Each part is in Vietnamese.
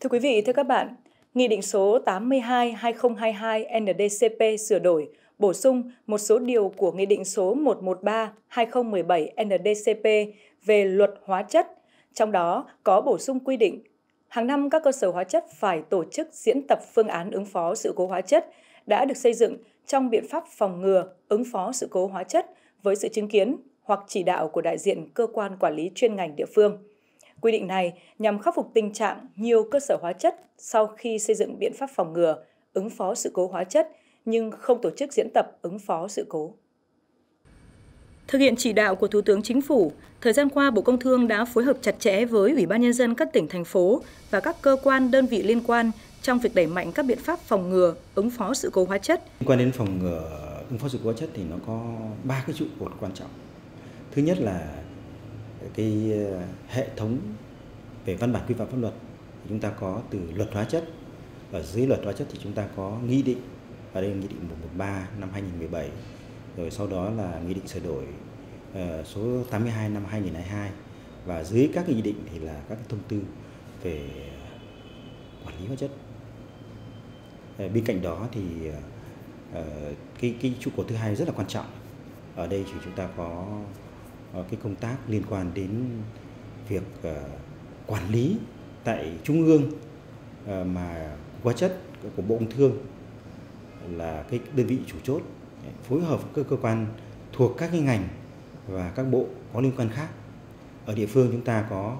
Thưa quý vị, thưa các bạn, Nghị định số 82-2022 NDCP sửa đổi, bổ sung một số điều của Nghị định số 113-2017 NDCP về luật hóa chất, trong đó có bổ sung quy định hàng năm các cơ sở hóa chất phải tổ chức diễn tập phương án ứng phó sự cố hóa chất đã được xây dựng trong biện pháp phòng ngừa, ứng phó sự cố hóa chất với sự chứng kiến hoặc chỉ đạo của đại diện cơ quan quản lý chuyên ngành địa phương. Quy định này nhằm khắc phục tình trạng nhiều cơ sở hóa chất sau khi xây dựng biện pháp phòng ngừa, ứng phó sự cố hóa chất nhưng không tổ chức diễn tập ứng phó sự cố. Thực hiện chỉ đạo của Thủ tướng Chính phủ, thời gian qua Bộ Công Thương đã phối hợp chặt chẽ với Ủy ban Nhân dân các tỉnh, thành phố và các cơ quan, đơn vị liên quan trong việc đẩy mạnh các biện pháp phòng ngừa, ứng phó sự cố hóa chất. Liên quan đến phòng ngừa, ứng phó sự cố hóa chất thì nó có ba cái trụ cột quan trọng. Thứ nhất là cái ờ, hệ thống về văn bản quy phạm pháp luật chúng ta có từ luật hóa chất. Ở dưới luật hóa chất thì chúng ta có nghị định. Ở đây là nghị định 113 năm 2017 rồi sau đó là nghị định sửa đổi ờ, số 82 năm 2022 và dưới các nghị định thì là các thông tư về quản lý hóa chất. Ờ, bên cạnh đó thì cái cái trụ cột thứ hai rất là quan trọng. Ở đây thì chúng ta có Ờ, cái công tác liên quan đến việc ờ, quản lý tại trung ương ờ, mà hóa chất của bộ công thương là cái đơn vị chủ chốt phối hợp với các cơ quan thuộc các cái ngành và các bộ có liên quan khác. Ở địa phương chúng ta có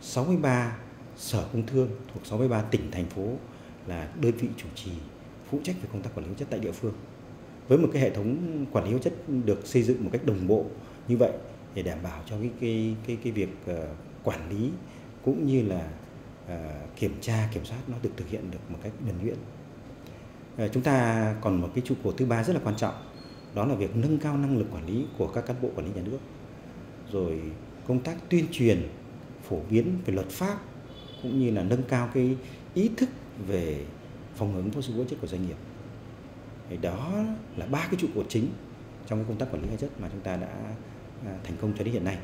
63 sở công thương thuộc 63 tỉnh, thành phố là đơn vị chủ trì, phụ trách về công tác quản lý hóa chất tại địa phương. Với một cái hệ thống quản lý hóa chất được xây dựng một cách đồng bộ như vậy để đảm bảo cho cái cái cái cái việc ờ, quản lý cũng như là ờ, kiểm tra, kiểm soát nó được thực hiện được một cách nhuần nhuyễn. Ờ, chúng ta còn một cái trụ cột thứ ba rất là quan trọng, đó là việc nâng cao năng lực quản lý của các cán bộ quản lý nhà nước. Rồi công tác tuyên truyền, phổ biến về luật pháp cũng như là nâng cao cái ý thức về phòng ứng với sự cố chất của doanh nghiệp. Thì đó là ba cái trụ cột chính trong cái công tác quản lý hóa chất mà chúng ta đã À, thành công cho đến hiện nay.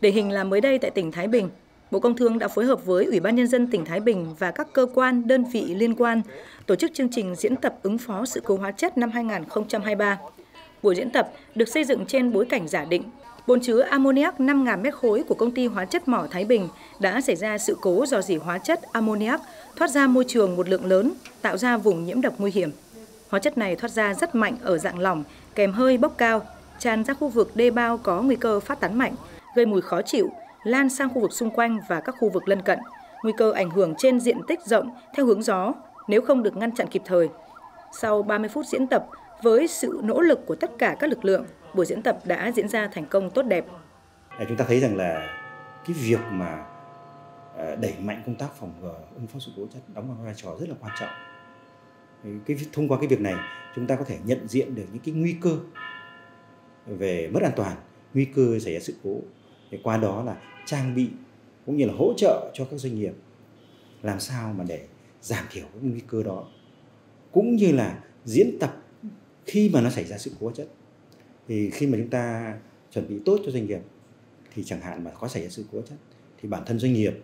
Để hình là mới đây tại tỉnh Thái Bình, Bộ Công Thương đã phối hợp với Ủy ban Nhân dân tỉnh Thái Bình và các cơ quan, đơn vị liên quan tổ chức chương trình diễn tập ứng phó sự cố hóa chất năm 2023. Buổi diễn tập được xây dựng trên bối cảnh giả định bồn chứa ammoniac 5.000 mét khối của công ty hóa chất mỏ Thái Bình đã xảy ra sự cố do dỉ hóa chất ammoniac thoát ra môi trường một lượng lớn, tạo ra vùng nhiễm độc nguy hiểm. Hóa chất này thoát ra rất mạnh ở dạng lỏng, kèm hơi bốc cao, tràn ra khu vực đê bao có nguy cơ phát tán mạnh, gây mùi khó chịu, lan sang khu vực xung quanh và các khu vực lân cận, nguy cơ ảnh hưởng trên diện tích rộng theo hướng gió nếu không được ngăn chặn kịp thời. Sau 30 phút diễn tập, với sự nỗ lực của tất cả các lực lượng, buổi diễn tập đã diễn ra thành công tốt đẹp. À, chúng ta thấy rằng là cái việc mà à, đẩy mạnh công tác phòng ngừa ứng phó sự cố chất đóng một vai trò rất là quan trọng. Cái thông qua cái việc này chúng ta có thể nhận diện được những cái nguy cơ về mất an toàn, nguy cơ xảy ra sự cố. Thì qua đó là trang bị cũng như là hỗ trợ cho các doanh nghiệp làm sao mà để giảm thiểu cái nguy cơ đó cũng như là diễn tập khi mà nó xảy ra sự cố chất thì khi mà chúng ta chuẩn bị tốt cho doanh nghiệp thì chẳng hạn mà có xảy ra sự cố chất thì bản thân doanh nghiệp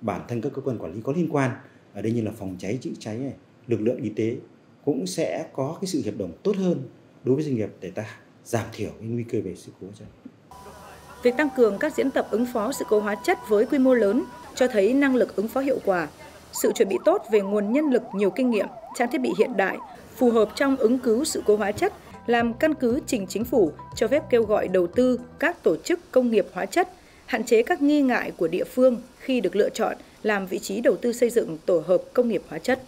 bản thân các cơ quan quản lý có liên quan ở đây như là phòng cháy chữa cháy này lực lượng y tế cũng sẽ có cái sự hiệp đồng tốt hơn đối với doanh nghiệp để ta giảm thiểu cái nguy cơ về sự cố chất. Việc tăng cường các diễn tập ứng phó sự cố hóa chất với quy mô lớn cho thấy năng lực ứng phó hiệu quả, sự chuẩn bị tốt về nguồn nhân lực nhiều kinh nghiệm, trang thiết bị hiện đại, phù hợp trong ứng cứu sự cố hóa chất làm căn cứ trình chính phủ cho phép kêu gọi đầu tư các tổ chức công nghiệp hóa chất, hạn chế các nghi ngại của địa phương khi được lựa chọn làm vị trí đầu tư xây dựng tổ hợp công nghiệp hóa chất.